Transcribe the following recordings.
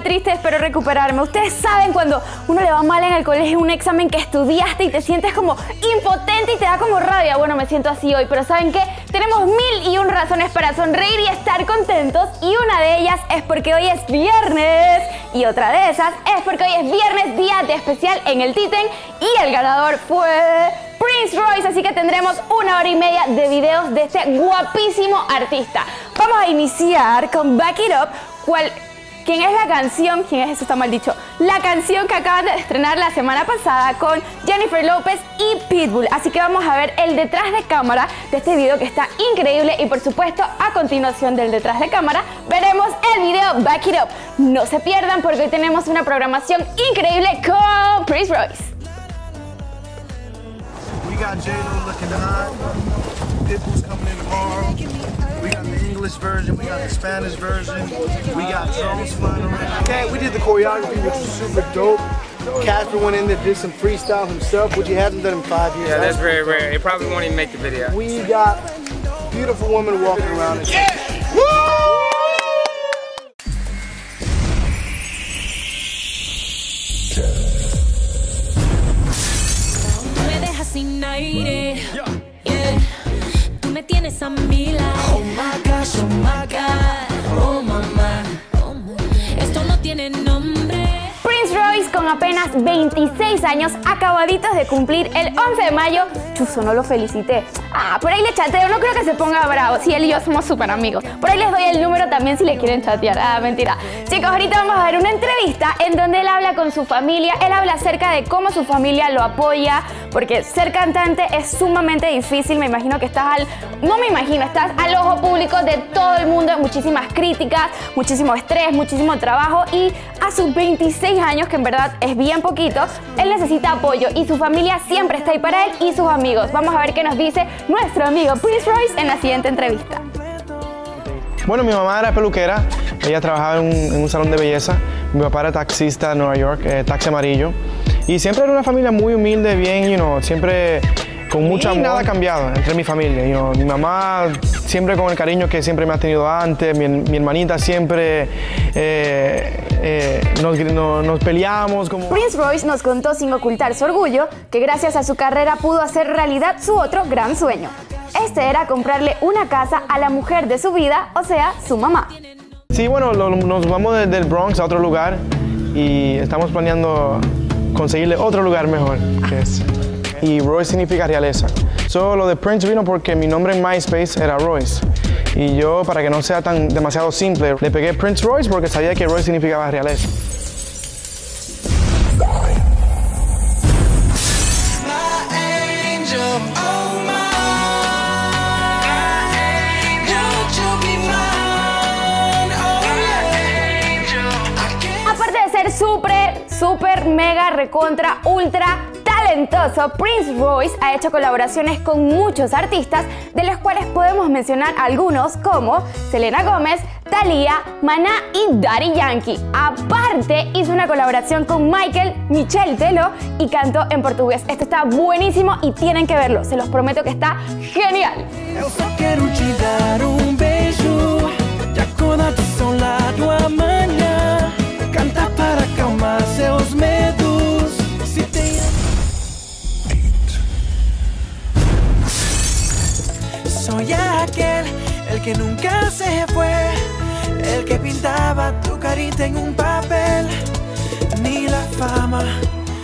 triste, espero recuperarme. Ustedes saben cuando uno le va mal en el colegio, un examen que estudiaste y te sientes como impotente y te da como rabia. Bueno, me siento así hoy, pero ¿saben qué? Tenemos mil y un razones para sonreír y estar contentos y una de ellas es porque hoy es viernes y otra de esas es porque hoy es viernes, día de especial en el Titen y el ganador fue Prince Royce, así que tendremos una hora y media de videos de este guapísimo artista. Vamos a iniciar con Back It Up, cual, ¿quién es la canción? ¿Quién es eso? Está mal dicho. La canción que acaban de estrenar la semana pasada con Jennifer López y Pitbull. Así que vamos a ver el detrás de cámara de este video que está increíble y por supuesto a continuación del detrás de cámara veremos el video Back It Up. No se pierdan porque hoy tenemos una programación increíble con Prince Royce. J-Lo looking hot. Pitbull's coming in tomorrow. We got the English version. We got the Spanish version. We got drones flying around. Okay, we did the choreography, which was super dope. Casper went in there, did some freestyle himself, which he hasn't done in five years. Yeah, that's very rare. It probably won't even make the video. We got beautiful women walking around. And Tú me dejas sin. Yeah. Tú me tienes a mi lado. 26 años acabaditos de cumplir el 11 de mayo. Chuzo, no lo felicité. Ah, por ahí le chateo, no creo que se ponga bravo. Si él y yo somos súper amigos. Por ahí les doy el número también si le quieren chatear. Ah, mentira. Chicos, ahorita vamos a ver una entrevista en donde él habla con su familia. Él habla acerca de cómo su familia lo apoya. Porque ser cantante es sumamente difícil. Me imagino que estás al. No me imagino, estás al ojo público de todo el mundo. Muchísimas críticas, muchísimo estrés, muchísimo trabajo. Y a sus 26 años, que en verdad es bien poquito, él necesita apoyo. Y su familia siempre está ahí para él y sus amigos. Vamos a ver qué nos dice nuestro amigo Prince Royce en la siguiente entrevista. Bueno, mi mamá era peluquera, ella trabajaba en un, salón de belleza, mi papá era taxista en Nueva York, eh, taxi amarillo, y siempre era una familia muy humilde, bien, you know, siempre con mucho amor. nada ha cambiado entre mi familia, know, mi mamá siempre con el cariño que siempre me ha tenido antes, mi, mi hermanita siempre eh, eh, nos, no- nos peleamos como... Prince Royce nos contó sin ocultar su orgullo que gracias a su carrera pudo hacer realidad su otro gran sueño. Este era comprarle una casa a la mujer de su vida, o sea, su mamá. Sí, bueno, lo- nos vamos de- del Bronx a otro lugar y estamos planeando conseguirle otro lugar mejor. que es- Y Royce significa realeza. So, lo de Prince vino porque mi nombre en MySpace era Royce. Y yo, para que no sea tan demasiado simple, le pegué Prince Royce porque sabía que Royce significaba realeza. Aparte de ser súper, súper, mega, recontra, ultra talentoso, Prince Royce ha hecho colaboraciones con muchos artistas, de los cuales podemos mencionar algunos como Selena Gómez, Thalía, Maná y Daddy Yankee. Aparte, hizo una colaboración con Michael Michel Telo y cantó en portugués. Este está buenísimo y tienen que verlo, se los prometo que está genial. El que nunca se fue El que pintaba tu carita en un papel Ni la fama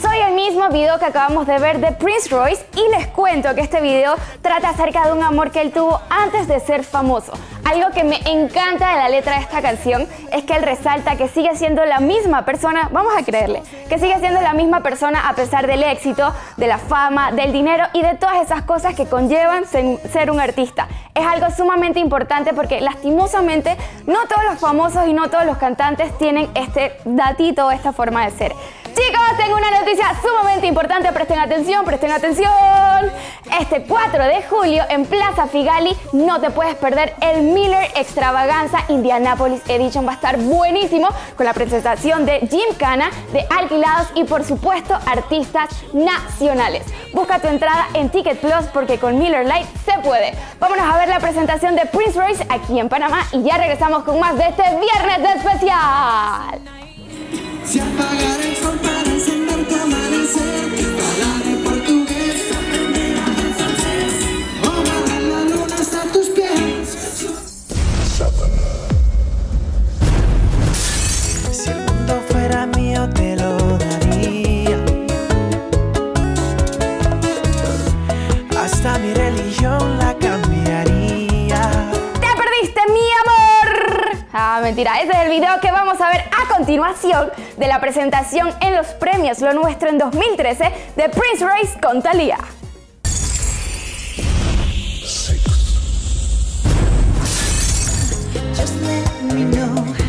Soy el mismo video que acabamos de ver de Prince Royce y les cuento que este video trata acerca de un amor que él tuvo antes de ser famoso. Algo que me encanta de la letra de esta canción es que él resalta que sigue siendo la misma persona, vamos a creerle, que sigue siendo la misma persona a pesar del éxito, de la fama, del dinero y de todas esas cosas que conllevan ser un artista. Es algo sumamente importante porque lastimosamente no todos los famosos y no todos los cantantes tienen este datito esta forma de ser. Tengo una noticia sumamente importante. Presten atención, presten atención. Este 4 de julio en Plaza Figali no te puedes perder el Miller Extravaganza Indianapolis Edition. Va a estar buenísimo con la presentación de Jim Cana, de Alquilados y por supuesto artistas nacionales. Busca tu entrada en Ticket Plus porque con Miller Light se puede. Vámonos a ver la presentación de Prince Royce aquí en Panamá y ya regresamos con más de este viernes de especial. Si apagar el sol religión la cambiaría. ¡Te perdiste, mi amor! Ah, mentira, ese es el video que vamos a ver a continuación de la presentación en los premios Lo Nuestro en 2013 de Prince Royce con Thalía. Just let me know.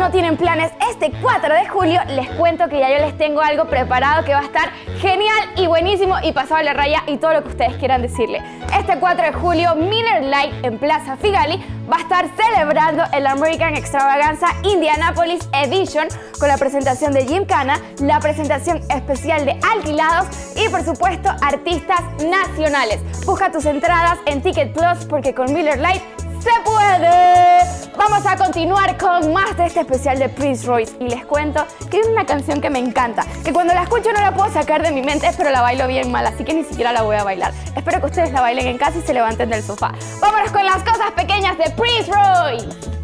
No tienen planes este 4 de julio, les cuento que ya yo les tengo algo preparado que va a estar genial y buenísimo y pasado la raya y todo lo que ustedes quieran decirle. Este 4 de julio, Miller Light en Plaza Figali va a estar celebrando el American Extravaganza Indianapolis Edition con la presentación de Jim Cana, la presentación especial de Alquilados y por supuesto artistas nacionales. Busca tus entradas en Ticket Plus porque con Miller Light ¡Se puede! Vamos a continuar con más de este especial de Prince Royce y les cuento que hay una canción que me encanta, que cuando la escucho no la puedo sacar de mi mente, pero la bailo bien mal, así que ni siquiera la voy a bailar. Espero que ustedes la bailen en casa y se levanten del sofá. Vámonos con las cosas pequeñas de Prince Royce.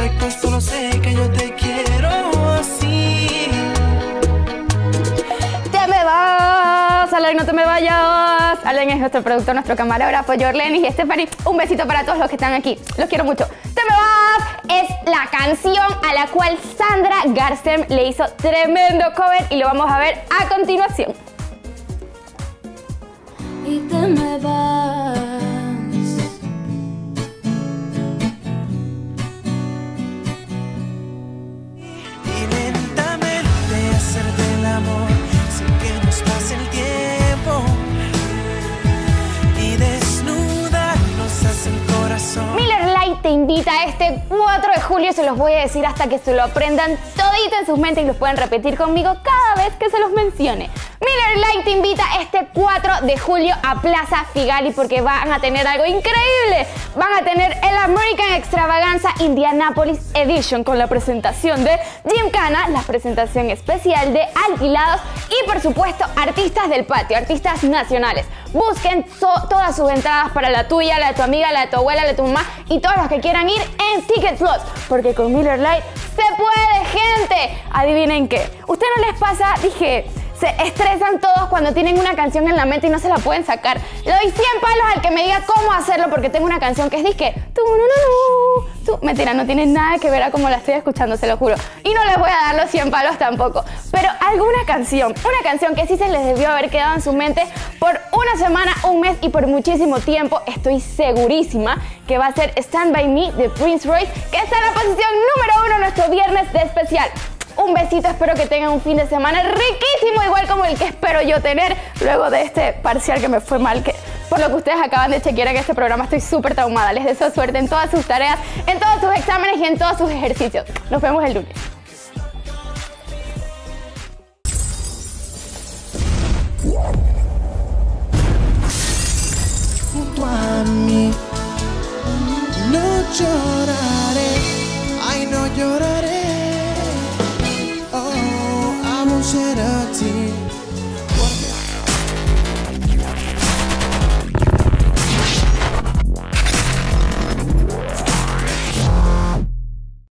Perfecto, solo sé que yo te quiero así. ¡Te me vas! Alain, no te me vayas. Alain es nuestro productor, nuestro camarógrafo, Jorlenis y Stephanie. Un besito para todos los que están aquí. Los quiero mucho. ¡Te me vas! Es la canción a la cual Sandra Garsem le hizo tremendo cover y lo vamos a ver a continuación. y te me vas. Miller Light te invita a este 4 de julio, se los voy a decir hasta que se lo aprendan todito en sus mentes y los pueden repetir conmigo cada vez que se los mencione. Miller Light te invita este 4 de julio a Plaza Figali porque van a tener algo increíble. Van a tener el American Extravaganza Indianapolis Edition con la presentación de Jim Cana, la presentación especial de Alquilados y por supuesto artistas del patio, artistas nacionales. Busquen todas sus entradas para la tuya, la de tu amiga, la de tu abuela, la de tu mamá y todos los que quieran ir en Ticket Plus porque con Miller Light se puede, gente. Adivinen qué. ¿Usted no les pasa? Dije, se estresan todos cuando tienen una canción en la mente y no se la pueden sacar. Le doy 100 palos al que me diga cómo hacerlo porque tengo una canción que es disque. Nu, nu, nu, tu. Mentira, no tiene nada que ver a cómo la estoy escuchando, se lo juro. Y no les voy a dar los 100 palos tampoco. Pero alguna canción, una canción que sí se les debió haber quedado en su mente por una semana, un mes y por muchísimo tiempo, estoy segurísima que va a ser Stand By Me de Prince Royce, que está en la posición número uno nuestro viernes de especial. Un besito, espero que tengan un fin de semana riquísimo, igual como el que espero yo tener luego de este parcial que me fue mal, que por lo que ustedes acaban de chequear en este programa estoy súper traumada. Les deseo suerte en todas sus tareas, en todos sus exámenes y en todos sus ejercicios. Nos vemos el lunes.